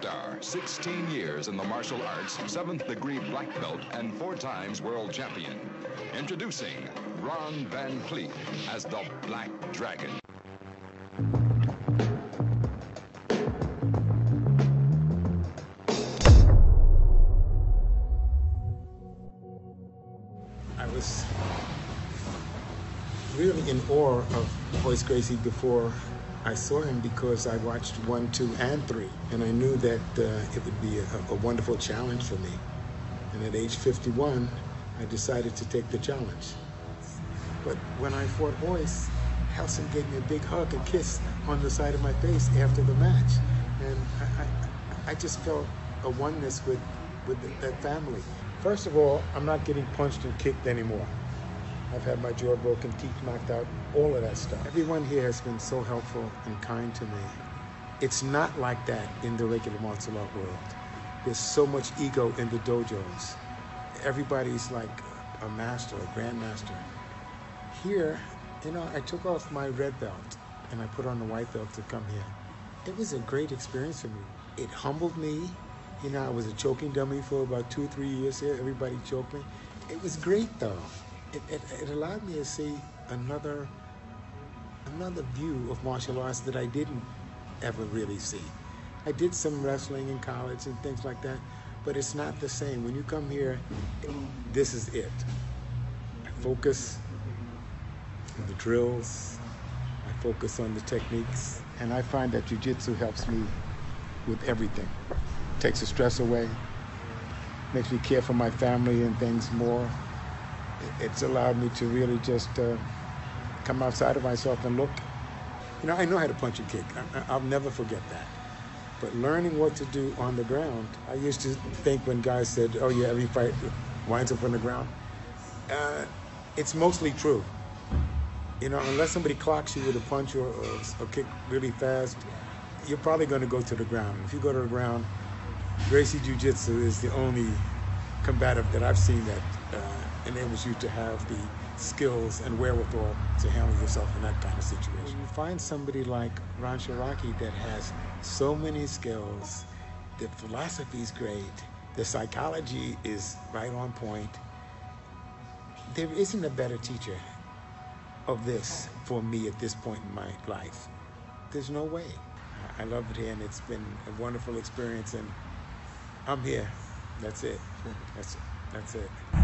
Star, 16 years in the martial arts, 7th degree black belt, and four times world champion. Introducing Ron Van Clief as the Black Dragon. I was really in awe of Royce Gracie before I saw him because I watched one, two, and three, and I knew that uh, it would be a, a, wonderful challenge for me. And at age 51, I decided to take the challenge. But when I fought Royce, Helson gave me a big hug and kiss on the side of my face after the match, and I, I, I just felt a oneness with with that family. First of all, I'm not getting punched and kicked anymore. I've had my jaw broken, teeth knocked out, all of that stuff. Everyone here has been so helpful and kind to me. It's not like that in the regular martial art world. There's so much ego in the dojos. Everybody's like a master, a grandmaster. Here, you know, I took off my red belt and I put on the white belt to come here. It was a great experience for me. It humbled me. You know, I was a choking dummy for about two, or three years here. Everybody choked me. It was great though. It, it, it allowed me to see another another view of martial arts that I didn't ever really see. I did some wrestling in college and things like that, but it's not the same. When you come here, this is it. I focus on the drills, I focus on the techniques, and I find that jiu-jitsu helps me with everything. Takes the stress away, makes me care for my family and things more. It's allowed me to really just uh, come outside of myself and look. You know, I know how to punch and kick. I, will never forget that. But learning what to do on the ground, I used to think when guys said, "Oh yeah, every fight winds up on the ground," uh, it's mostly true. You know, unless somebody clocks you with a punch or, or a kick really fast, you're probably going to go to the ground. If you go to the ground, Gracie Jiu Jitsu is the only combative that I've seen that uh, enables you to have the skills and wherewithal to handle yourself in that kind of situation. When you find somebody like Ronn Shiraki that has so many skills, the philosophy is great, the psychology is right on point. There isn't a better teacher of this for me at this point in my life. There's no way. I love it here, and it's been a wonderful experience, and I'm here. That's it. That's it. That's it.